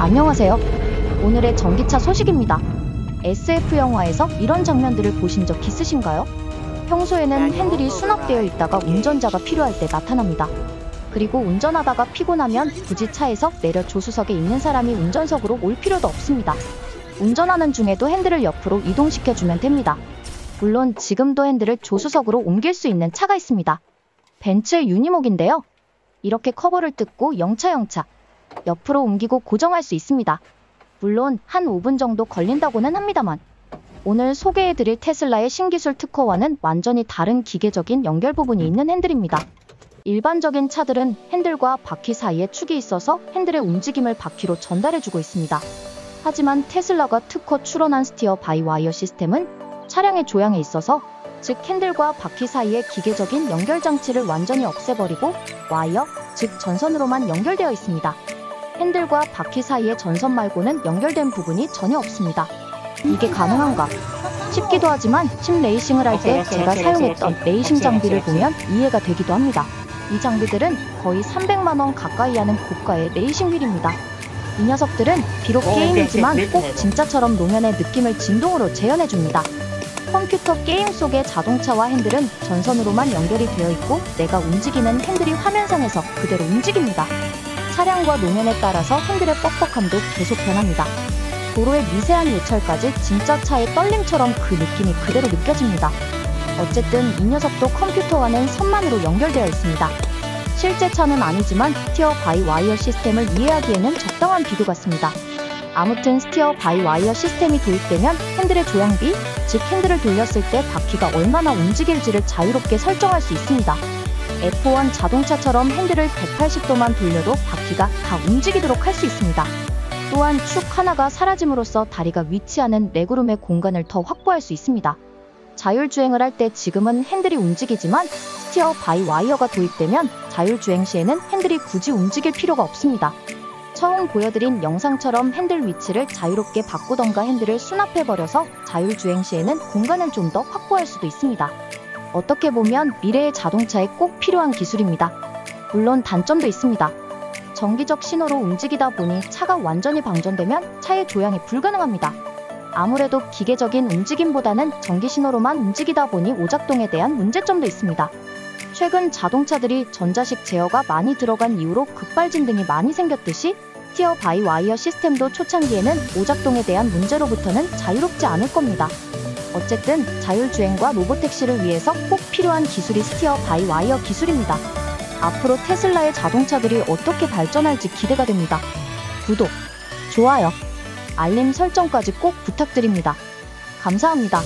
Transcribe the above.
안녕하세요. 오늘의 전기차 소식입니다. SF 영화에서 이런 장면들을 보신 적 있으신가요? 평소에는 핸들이 수납되어 있다가 운전자가 필요할 때 나타납니다. 그리고 운전하다가 피곤하면 굳이 차에서 내려 조수석에 있는 사람이 운전석으로 올 필요도 없습니다. 운전하는 중에도 핸들을 옆으로 이동시켜주면 됩니다. 물론 지금도 핸들을 조수석으로 옮길 수 있는 차가 있습니다. 벤츠의 유니목인데요. 이렇게 커버를 뜯고 영차영차 옆으로 옮기고 고정할 수 있습니다. 물론 한 5분 정도 걸린다고는 합니다만 오늘 소개해드릴 테슬라의 신기술 특허와는 완전히 다른 기계적인 연결 부분이 있는 핸들입니다. 일반적인 차들은 핸들과 바퀴 사이에 축이 있어서 핸들의 움직임을 바퀴로 전달해주고 있습니다. 하지만 테슬라가 특허 출원한 steer by wire 시스템은 차량의 조향에 있어서 즉 핸들과 바퀴 사이의 기계적인 연결 장치를 완전히 없애버리고 와이어, 즉 전선으로만 연결되어 있습니다. 핸들과 바퀴 사이의 전선 말고는 연결된 부분이 전혀 없습니다. 이게 가능한가? 싶기도 하지만 sim racing을 할 때 제가 사용했던 레이싱 장비를 보면 이해가 되기도 합니다. 이 장비들은 거의 300만원 가까이 하는 고가의 레이싱 휠입니다. 이 녀석들은 비록 게임이지만 꼭 진짜처럼 노면의 느낌을 진동으로 재현해줍니다. 컴퓨터 게임 속의 자동차와 핸들은 전선으로만 연결이 되어 있고 내가 움직이는 핸들이 화면상에서 그대로 움직입니다. 차량과 노면에 따라서 핸들의 뻑뻑함도 계속 변합니다. 도로의 미세한 요철까지 진짜 차의 떨림처럼 그 느낌이 그대로 느껴집니다. 어쨌든 이 녀석도 컴퓨터와는 선만으로 연결되어 있습니다. 실제 차는 아니지만 steer by wire 시스템을 이해하기에는 적당한 비교 같습니다. 아무튼 steer by wire 시스템이 도입되면 핸들의 조향비, 즉 핸들을 돌렸을 때 바퀴가 얼마나 움직일지를 자유롭게 설정할 수 있습니다. F1 자동차처럼 핸들을 180도만 돌려도 바퀴가 다 움직이도록 할 수 있습니다. 또한 축 하나가 사라짐으로써 다리가 위치하는 legroom의 공간을 더 확보할 수 있습니다. 자율주행을 할 때 지금은 핸들이 움직이지만 steer by wire가 도입되면 자율주행 시에는 핸들이 굳이 움직일 필요가 없습니다. 처음 보여드린 영상처럼 핸들 위치를 자유롭게 바꾸던가 핸들을 수납해버려서 자율주행 시에는 공간을 좀 더 확보할 수도 있습니다. 어떻게 보면 미래의 자동차에 꼭 필요한 기술입니다. 물론 단점도 있습니다. 정기적 신호로 움직이다 보니 차가 완전히 방전되면 차의 조향이 불가능합니다. 아무래도 기계적인 움직임보다는 전기 신호로만 움직이다 보니 오작동에 대한 문제점도 있습니다. 최근 자동차들이 전자식 제어가 많이 들어간 이후로 급발진 등이 많이 생겼듯이 steer by wire 시스템도 초창기에는 오작동에 대한 문제로부터는 자유롭지 않을 겁니다. 어쨌든 자율주행과 robotaxi를 위해서 꼭 필요한 기술이 steer by wire 기술입니다. 앞으로 테슬라의 자동차들이 어떻게 발전할지 기대가 됩니다. 구독, 좋아요, 알림 설정까지 꼭 부탁드립니다. 감사합니다.